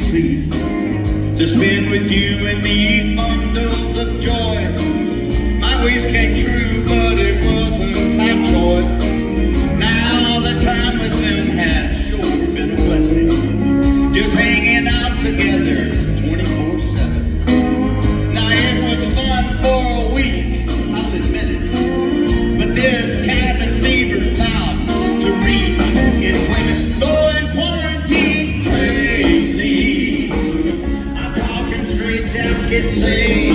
can to spend with you and these bundles of joy. My ways came true. play.